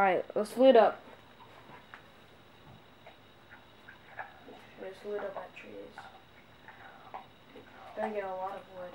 Alright, let's loot up. Let's loot up at trees. Gotta get a lot of wood.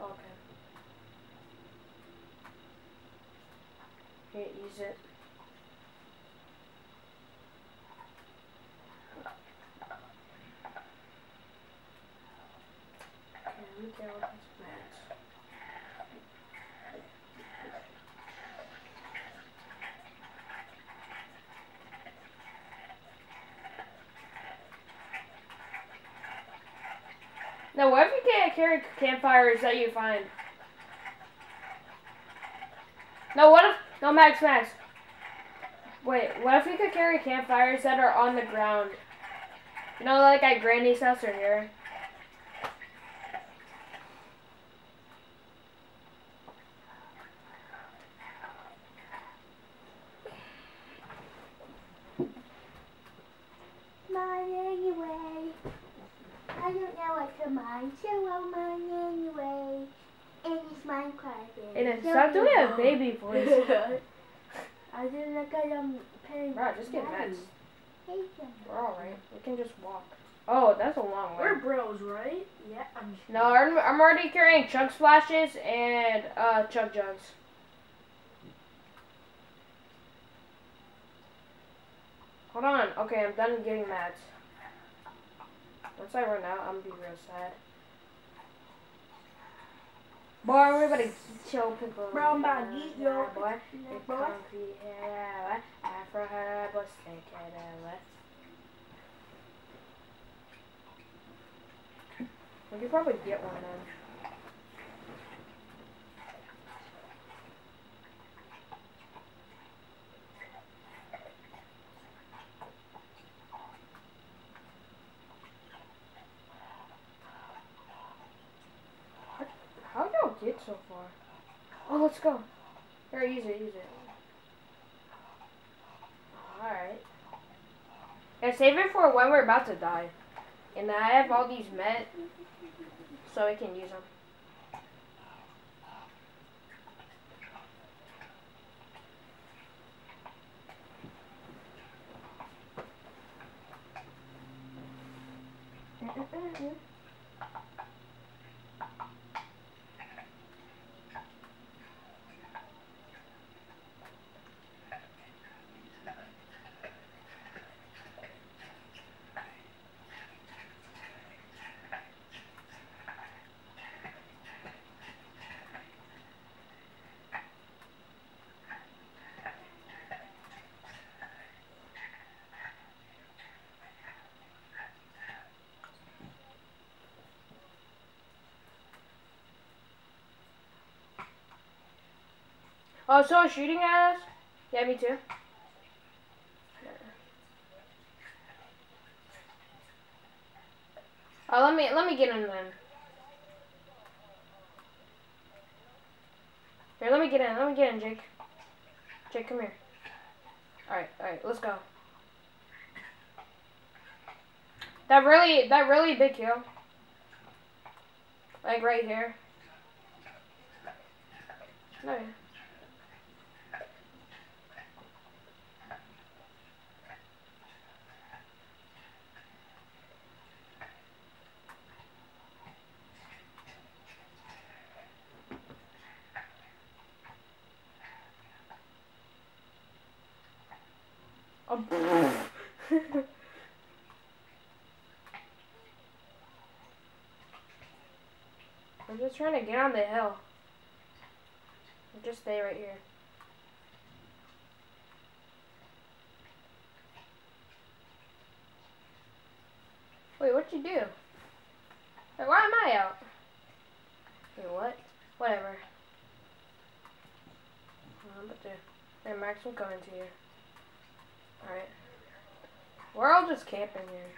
Okay. Here, use it. Okay, let me get all these mats. Now, what if you can't carry campfires that you find? No, what if... No, Max, Max. Wait, what if we could carry campfires that are on the ground? You know, like at Granny's house or here? Mine anyway. I don't know what to mine, so I'll mine anyway. And it's Minecraft. It is. Stop doing a baby voice. I didn't look at them paying. Bro, just get money. mats. Hey, them. We're alright. We can just walk. Oh, that's a long way. We're bros, right? Yeah, I'm sure. No, I'm, I'm already carrying chug splashes and uh, chug jugs. Hold on. Okay, I'm done getting mats. Once I run out, I'm gonna be real sad. Boy, everybody get your pickle. Bro, I'm about to get your boy. boy. Afro hair, but snake hair, We could probably get one then. How- How'd y'all get so far? Oh, let's go. Here, use it, use it. Alright. Yeah, save it for when we're about to die. And I have all these met, so I can use them. Oh, someone shooting at us? Yeah, me too. Oh, let me let me get in then. Here, let me get in. Let me get in, Jake. Jake, come here. All right, all right, let's go. That really, that really big kill. Like right here. Oh, no. I'm just trying to get on the hill. Just stay right here. Wait, what'd you do? Wait, why am I out? Wait, what? Whatever. I'm about to. Hey, Max, I'm coming to you. Alright. We're all just camping here.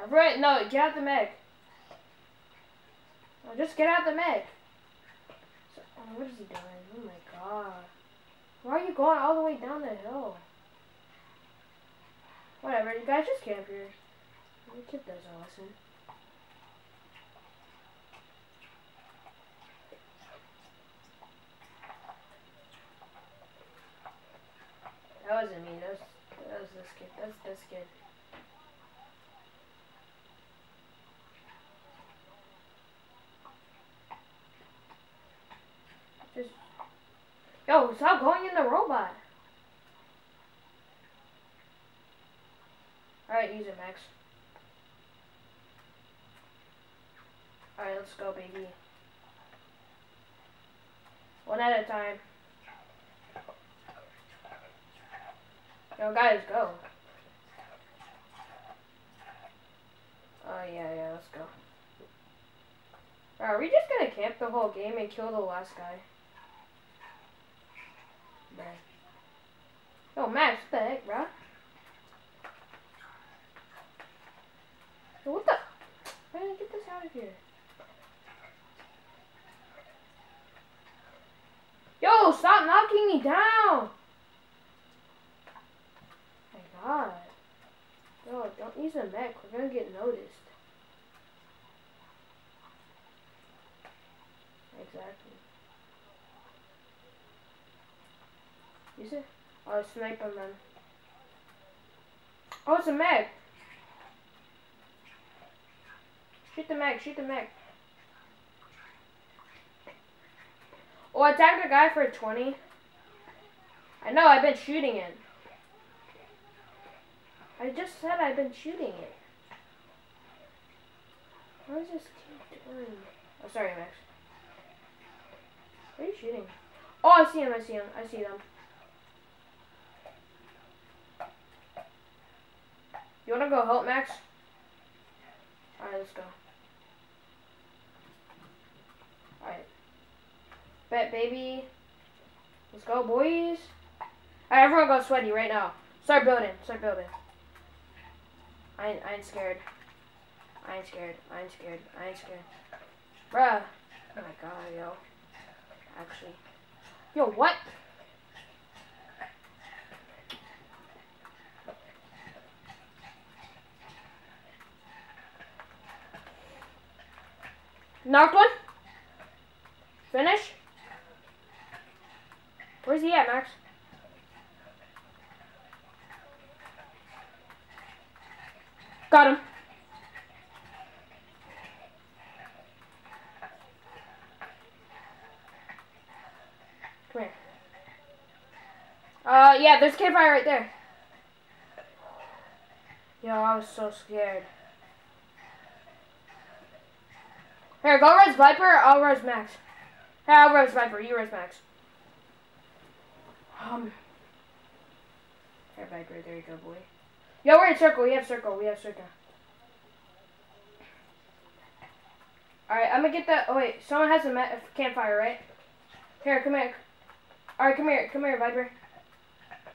Alright, no, get out the meg. No, just get out the meg. So, oh, what is he doing? Oh my god. Why are you going all the way down the hill? Whatever, you guys just camp here. The kid doesn't listen. That wasn't me, that was, that was this kid. That's this kid. Just, yo, stop going in the robot. Alright, use it, Max. Alright, let's go, baby. One at a time. Yo, guys, go. Oh, yeah, yeah, let's go. Are we just gonna camp the whole game and kill the last guy? Bruh. Yo, Max, what the heck, bruh? Yo, what the? How did I get this out of here? Yo, stop knocking me down! God. Yo, don't use a mech. We're gonna get noticed. Exactly. Use it? Oh, sniper man. Oh, it's a mech. Shoot the mech, shoot the mech. Oh, I tagged a guy for 20. I know, I've been shooting it. I just said I've been shooting it. What is this kid doing? Oh, sorry, Max. Where are you shooting? Oh, I see him, I see him, I see them. You wanna go help, Max? Alright, let's go. Alright. Bet, baby. Let's go, boys. Alright, everyone go sweaty right now. Start building. Start building. I ain't, I ain't scared. I ain't scared. I ain't scared. I ain't scared. Bruh. Oh my god, yo. Actually. Yo, what? Knocked one. Finish. Where's he at, Max? Got him. Come here. Uh, yeah, there's campfire right there. Yo, I was so scared. Here, go res Viper, I'll res Max. Hey, I'll res Viper, you res Max. Um. Here, Viper, there you go, boy. Yo, we're in circle, we have circle, we have circle. Alright, I'm gonna get that. Oh, wait, someone has a, campfire, right? Here, come here. Alright, come here, come here, Viper.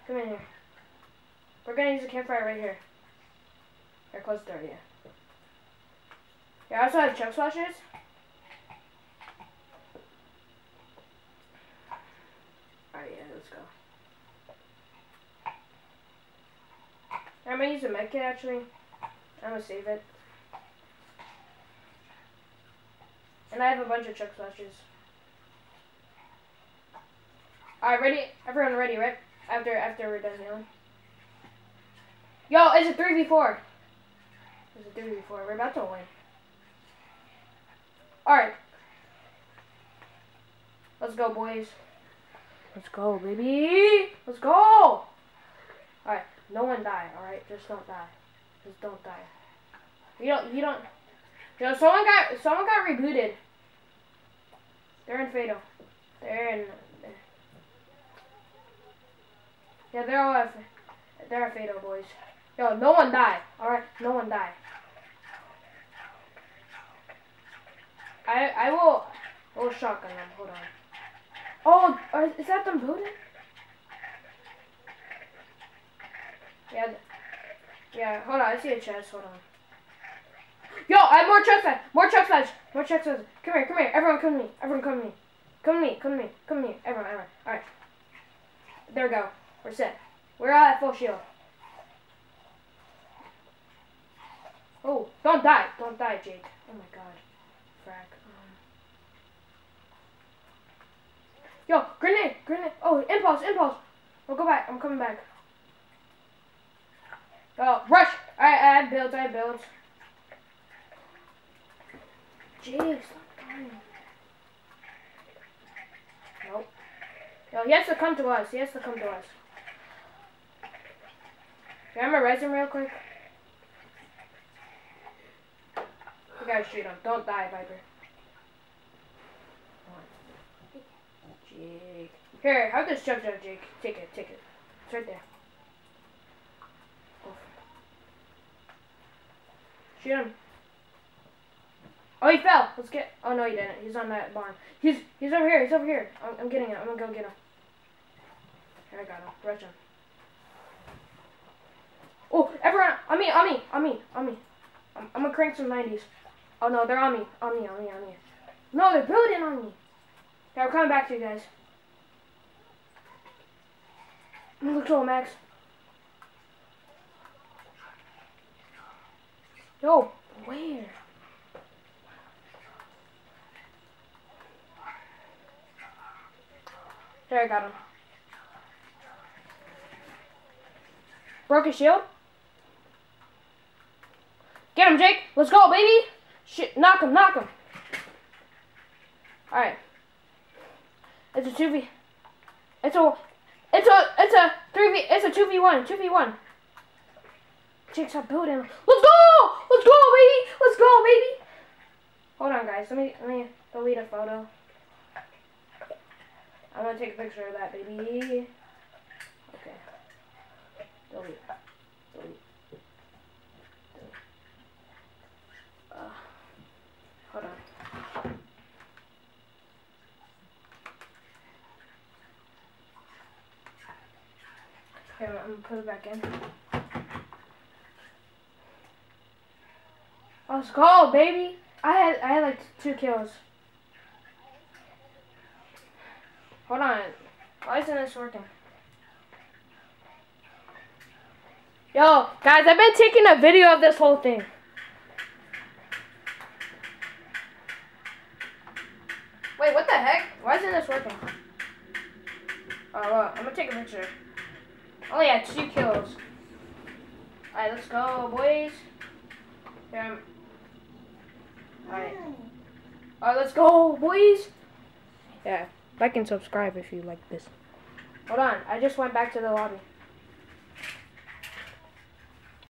Come in here. We're gonna use a campfire right here. Here, close the door, yeah. Yeah, I also have chug splashes. Alright, yeah, let's go. I'm gonna use a medkit actually. I'm gonna save it. And I have a bunch of chug splashes. Alright, ready? Everyone ready, right? After after we're done healing. Yo, it's a 3v4. It's a 3v4. We're about to win. Alright. Let's go, boys. Let's go, baby. Let's go. Alright. No one die, alright? Just don't die. Just don't die. You don't, you don't. Yo, someone got, someone got rebooted. They're in Fatal. They're in. Yeah, they're all. They're Fatal boys. Yo, no one die. All right, no one die. I I will. I will shotgun them. Hold on. Oh, is that them booted? Yeah. Yeah. Hold on. I see a chest. Hold on. Yo, I have more chest flash. More chest flash. More chest flash. Come here. Come here. Everyone, come to me. Everyone, come to me. Come to me. Come to me. Come to me. Everyone. Everyone. All right. There we go. We're set. We're at full shield. Oh, don't die. Don't die, Jake. Oh my god. Frack. Um. Yo, grenade, grenade. Oh, impulse, impulse. Oh, go back. I'm coming back. Go, rush. I have builds, I have builds. Jake. Nope. Yo, he has to come to us. He has to come to us. Can I res him real quick? You gotta shoot him. Don't die, Viper. Jake. Here, have this jump jump, Jake. Take it, take it. It's right there. Shoot him. Oh, he fell. Let's get. Oh no, he didn't. He's on that barn. He's he's over here. He's over here. I'm, I'm getting him. I'm gonna go get him. Here, I got him. Rush him. Oh, everyone, on me, on me, on me, on me. I'm, I'm gonna crank some 90s. Oh no, they're on me, on me, on me, on me. No, they're building on me. Okay, I'm coming back to you guys. Look Max. Yo, where? There, I got him. Broke his shield. Get him, Jake. Let's go, baby. Shit, knock him, knock him. All right. It's a two v. It's a. It's a. It's a three v. It's a two v one. Two v one. Jake's up building. Let's go! Let's go, baby! Let's go, baby! Hold on, guys. Let me let me delete a photo. I'm gonna take a picture of that, baby. Okay. Delete. Delete. Uh, hold on. Okay, I'm gonna put it back in. Let's go, baby! I had I had like two kills. Hold on. Why isn't this working? Yo, guys, I've been taking a video of this whole thing. Wait, what the heck? Why isn't this working? Oh, well, I'm gonna take a picture. Only had two kills. Alright, let's go, boys. Here, Alright. Alright, let's go, boys. Yeah, like and subscribe if you like this. Hold on, I just went back to the lobby.